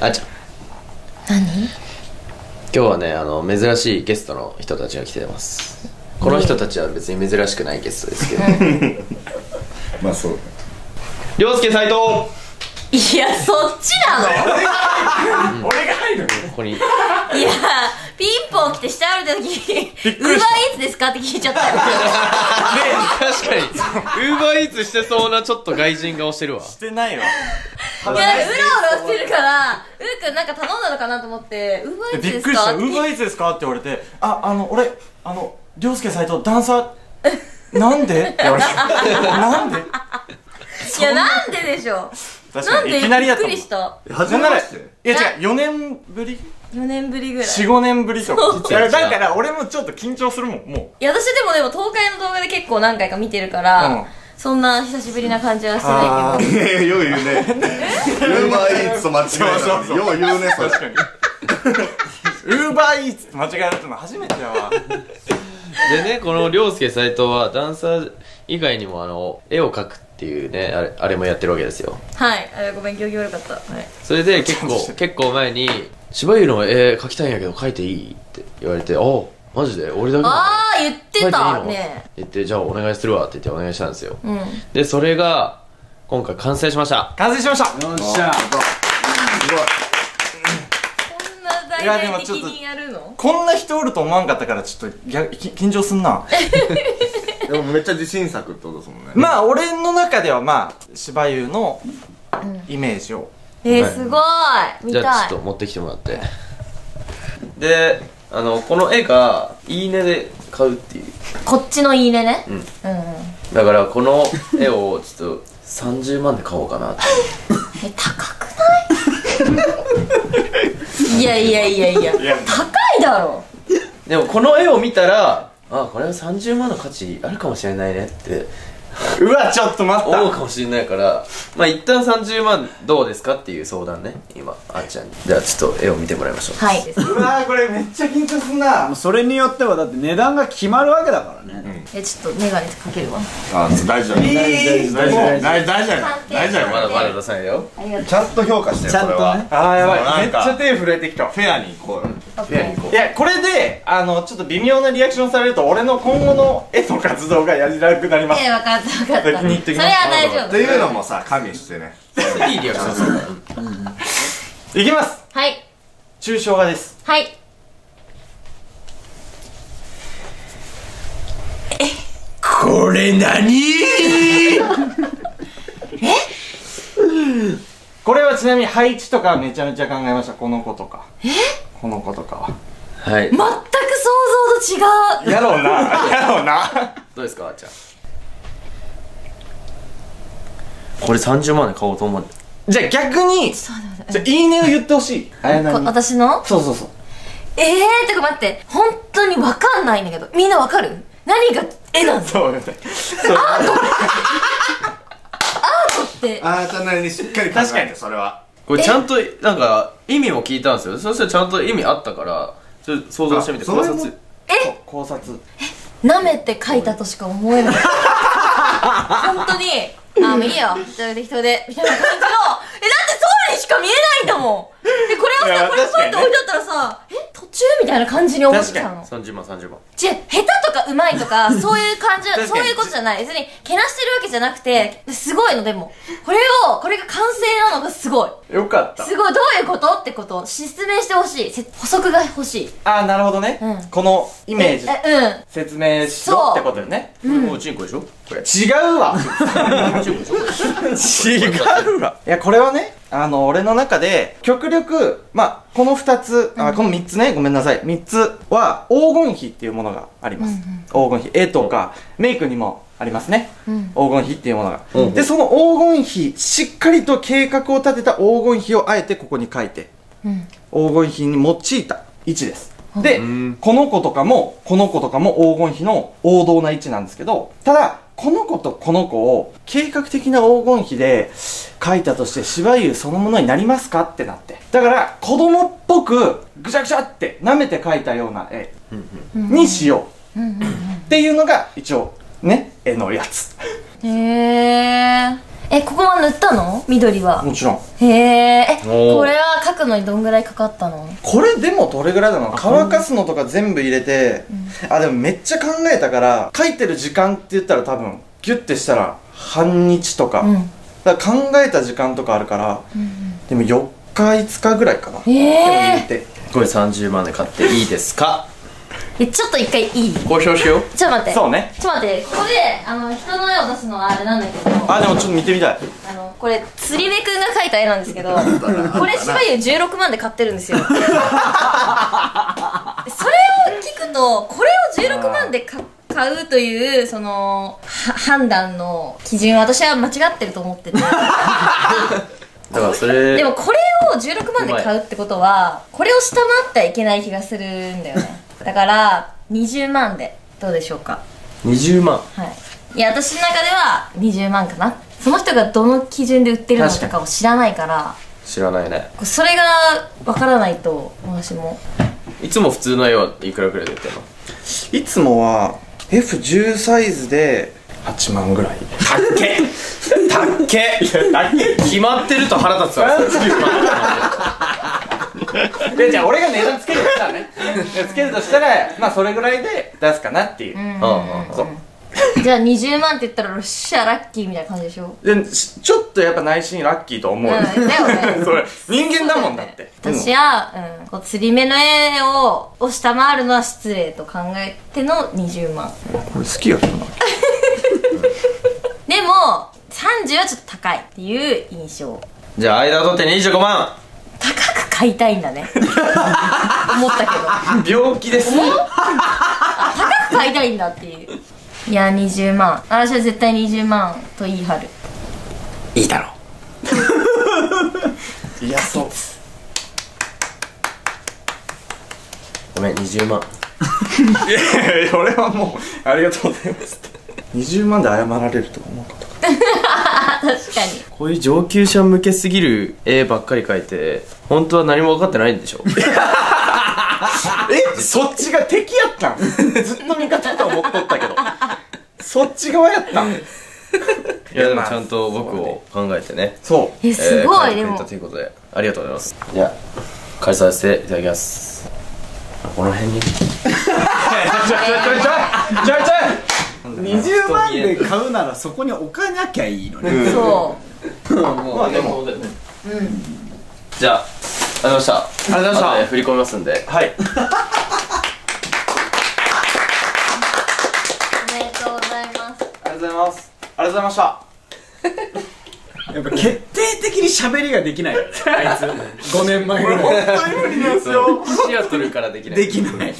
あちゃん。何？今日はねあの珍しいゲストの人たちが来てます。この人たちは別に珍しくないゲストですけど。まあそう。涼介斎藤。いやそっちなの？俺が入るここに。いやピンポン来て下歩いた時ウーバーイーツですかって聞いちゃったよ。確かに。ウーバーイーツしてそうなちょっと外人顔してるわ。してないわ。いやうろうろしてるからうーくんなんか頼んだのかなと思ってウーバーイーツびですか？っくりした「ウーバーイーツですか?」って言われて「ああの俺あの涼介斎藤ダンサー？なんで?」って言われて。なんで？いやなんででしょ確かなんでにいきなりやっびったくもんりした。初めまして？や違う4年ぶり？4年ぶりぐらい。い45年ぶりとか。だから俺もちょっと緊張するもんもや私でもでも東海の動画で結構何回か見てるから、うん。そんな久しぶりな感じはしてないけど。いやいやよう言うね。ウーバーイーツと間違えたそうそうそうよう言う。ねそれ確かに。ウーバーイーツって間違えるっての初めてだわ。でねこの涼介斎藤はダンサー以外にもあの絵を描くっていうねあれあれもやってるわけですよ。はい。あごめん行儀悪かった。はい。それで結構 結構前に「柴優の絵描きたいんやけど描いていい?」って言われて「おマジで？俺だけなの？ああ言って描いていいね言って「じゃあお願いするわ」って言ってお願いしたんですよ。うん。でそれが今回完成しました。完成しました。よっしゃ。こんな大い。やで々的もちょっとにやるの？こんな人おると思わんかったからちょっとぎゃき緊張すんな でもめっちゃ自信作ってことですもんね。まあ俺の中ではまあ芝生のイメージを。えー、すごい。見じゃあちょっと持ってきてもらって。であのこの絵が「いいね」で買うっていう。こっちのいいねね？うん。うんうん。だからこの絵をちょっと30万で買おうかなって。え高くない？いやいやいやいや。いや。高いだろ。でもこの絵を見たらあこれは30万の価値あるかもしれないねって。うわちょっと待った。思うかもしれないからまあ一旦30万どうですかっていう相談ね。今あーちゃんに。じゃあちょっと絵を見てもらいましょう。はい。うわーこれめっちゃ緊張すんな。それによってはだって値段が決まるわけだからね、え、ちょっとメガネかけるわ。あ大丈夫。大大丈夫。大丈夫。大丈夫。大大丈夫鑑定大丈夫。まだまだ出さないよ。ちゃんと評価してちゃんとね。あーやばい。めっちゃ手震えてきた。フェアに行こうよフェアに行こいやこれであのちょっと微妙なリアクションされると俺の今後の絵の活動がやりづらくなります。え、わかったわかった。気に入ってきそれは大丈夫。っていうのもさ加味してね。ういいリアクション。するいきます。はい。抽象画です。はい。これ何？これはちなみに配置とかめちゃめちゃ考えました。この子とかこの子とかは。はい。全く想像と違う。やろうな。やろうな。どうですかあーちゃん？これ30万で買おうと思う。じゃあ逆にちょっと待ってじゃあいいねを言ってほしい。あやなこに。私の？そうそうそう。えー、てか待って。本当にわかんないんだけど。みんなわかる？何が絵なのそうよね。って。あーちゃんなりにしっかり考確かにえてそれはこれちゃんとなんか意味も聞いたんですよ。そしたらちゃんと意味あったからちょっと想像してみて。考察。考察。舐めて描いたとしか思えない。本当に、あ、もういいよ。適当で。みたいな感じの、え、だってそうにしか見えないんだもん。で、これをさ、これ確かにね。ポイント置いてあったらさ、え、途中みたいな感じに思っちゃうの。30万30万。違う、下手とか上手いとか、そういう感じ、そういうことじゃない。別に、けなしてるわけじゃなくて、すごいの、でも。これを、これが完成なのがすごい。よかった。すごい、どういうことってこと？を説明してほしい。せ補足が欲しい。ああなるほほどね、うん。このイメージ。え、うん。説明しろってことよね。もう。チンコでしょ？これ。違うわ。違うわ。いやこれはねあの俺の中で極力まあこの2つあこの3つねごめんなさい。3つは黄金比っていうものがあります、黄金比。絵とかメイクにもありますね、黄金比っていうものが、うんでその黄金比しっかりと計画を立てた黄金比をあえてここに書いてうん。黄金比に用いた位置です。でうん。この子とかもこの子とかも黄金比の王道な位置なんですけどただこの子とこの子を計画的な黄金比で描いたとして芝居そのものになりますかってなって。だから子供っぽくぐちゃぐちゃって舐めて描いたような絵。にしようっていうのが一応ね絵のやつへえ。え、ここは塗ったの？緑は。もちろん。へえ。え、おー。これは描くくのにどんぐらいかかったの？これでもどれぐらいだろうな乾かすのとか全部入れて、あでもめっちゃ考えたから書いてる時間って言ったら多分ギュッてしたら半日とか、うん。だから考えた時間とかあるから、でも4日5日ぐらいかな、ええて。これ30万で買っていいですか？ー、ちょっと一回いい？交渉しよう。ちょっと待って。そうね。ちょっと待って。ここであの人の絵を出すのはあれなんだけど。あでもちょっと見てみたい。あのこれ釣り目くんが描いた絵なんですけど これ芝優16万で買ってるんですよ。それを聞くとこれを16万で買買うというそのは判断の基準私は間違ってると思ってて。だからそれでもこれを16万で買うってことはこれを下回ってはいけない気がするんだよねだから20万でどうでしょうか？20万。はい。いや私の中では20万かな。その人がどの基準で売ってるのとかを知らないから知らないね。それがわからないと私も。いつも普通の絵はいくらくらいで売ってんの？いつもは F10 サイズで8万ぐらい。たっけ！たっけ！決まってると腹立つわ でじゃあ俺が値段つけるとしたらね。つけるとしたらまあそれぐらいで出すかなっていう、うん。うんうんそう。じゃあ20万って言ったらよっしゃラッキーみたいな感じでしょ？でしちょっとやっぱ内心ラッキーと思う、うんだよね。それ人間だもんだって。私は、うん、こう釣り目の絵をを下回るのは失礼と考えての20万。これ好きやったな。でも30はちょっと高いっていう印象。じゃあ間取って25万買いたいんだね。思ったけど。病気です。高く買いたいんだっていう。いや20万。私は絶対20万と言い張る。いいだろ いやそう。ごめん20万。いやいや俺はもうありがとうございます。って20万で謝られると思うか確かに。こういう上級者向けすぎる絵ばっかり描いて本当は何も分かってないんでしょ えそっちが敵やったん？ずっと味方と思っとったけど。そっち側やったん？いやでもちゃんと僕を考えてね。そう。えすごい、でも。ということでありがとうございます。じゃあ返させていただきます。この辺に。ちょいちょいちょいちょいちょい20万で買うならそこに置かなきゃいいのね、そまあでも。じゃあありがとうございました。ありがとうございました。振り込みますんで。はい。うおめでとうございます。ありがとうございます。ありがとうございました。やっぱ決定的に喋りができない。あいつ。5年前ぐらい。シアトルからできない。できない